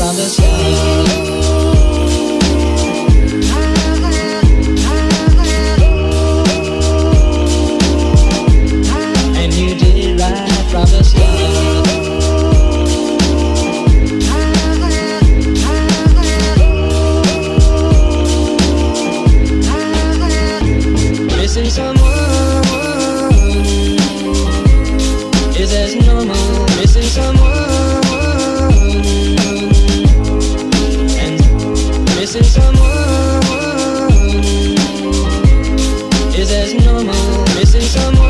From the start. Missing someone.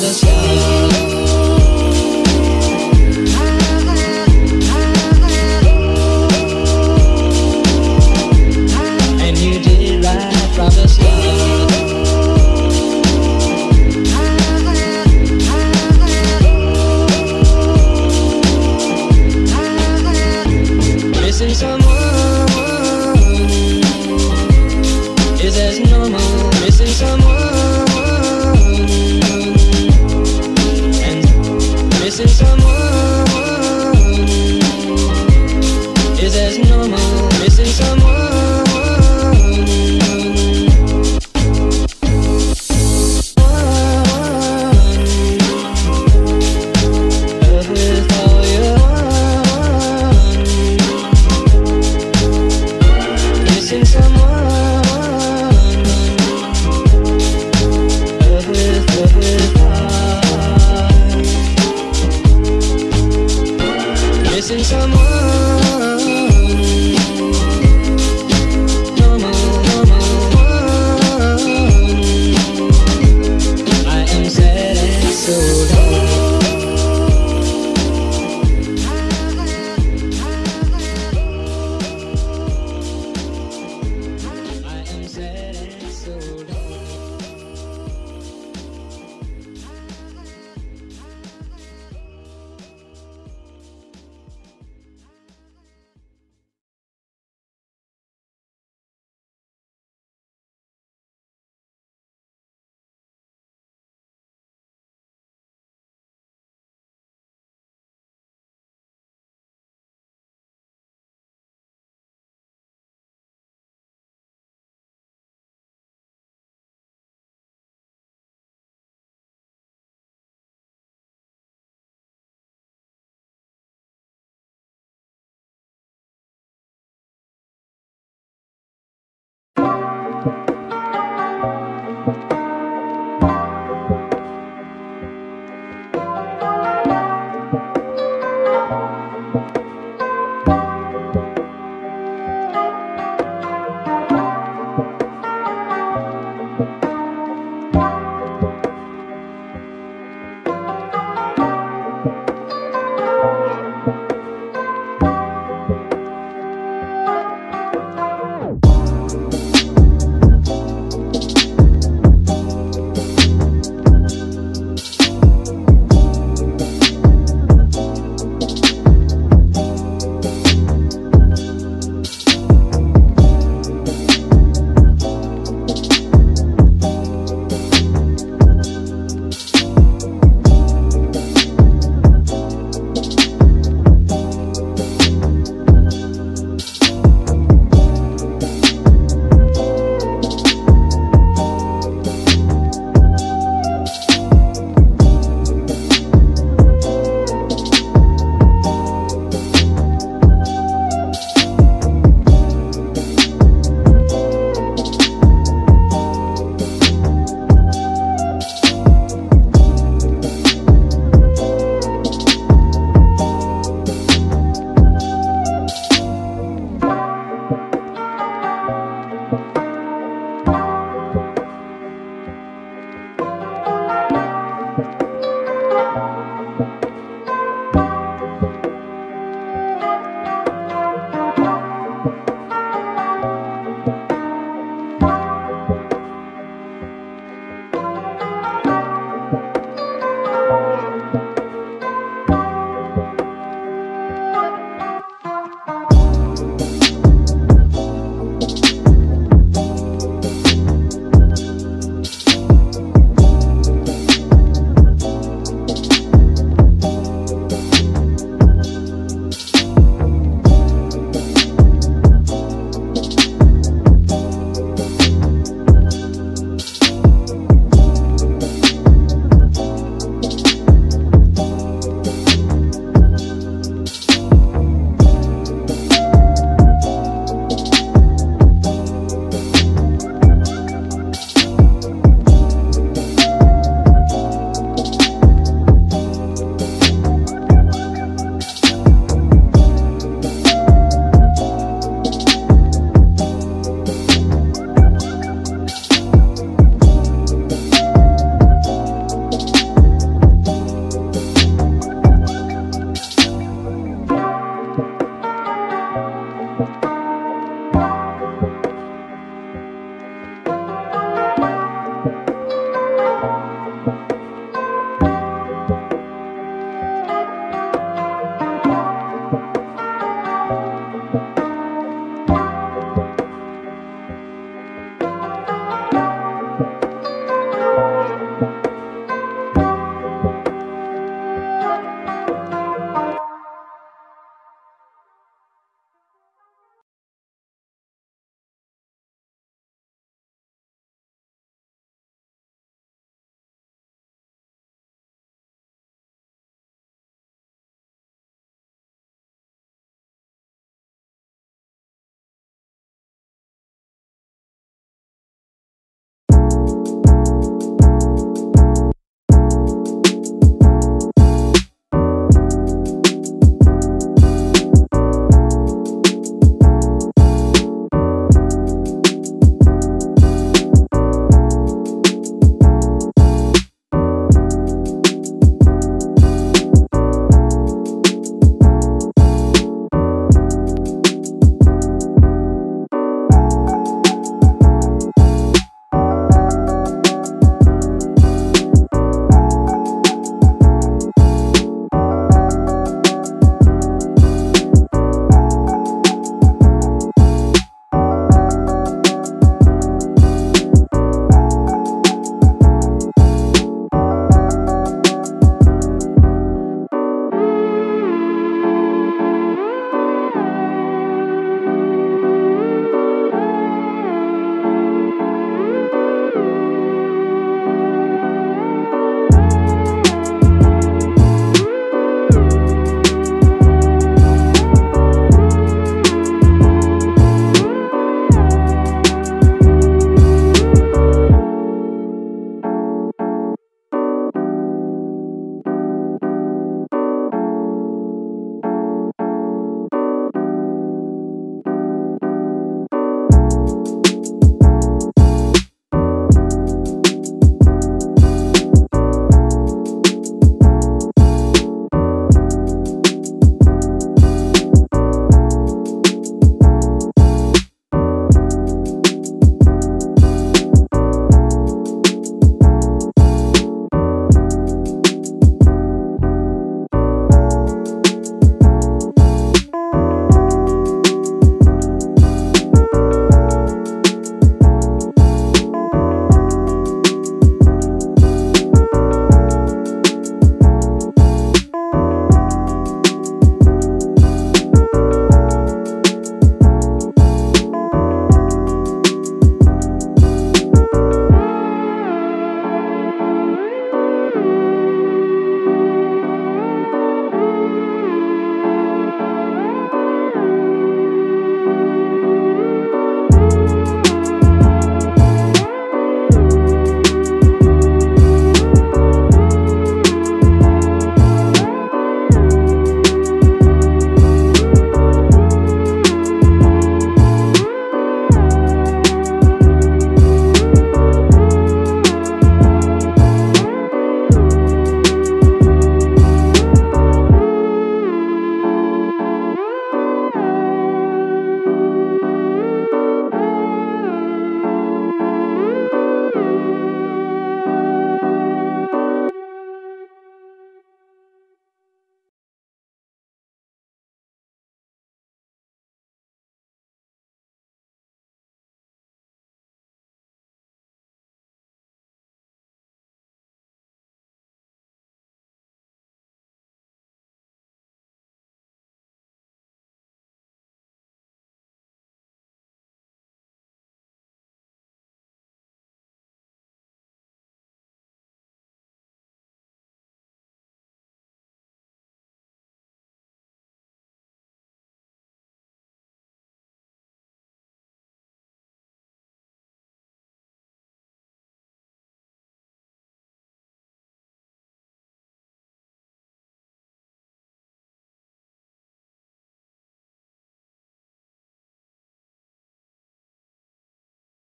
the stage.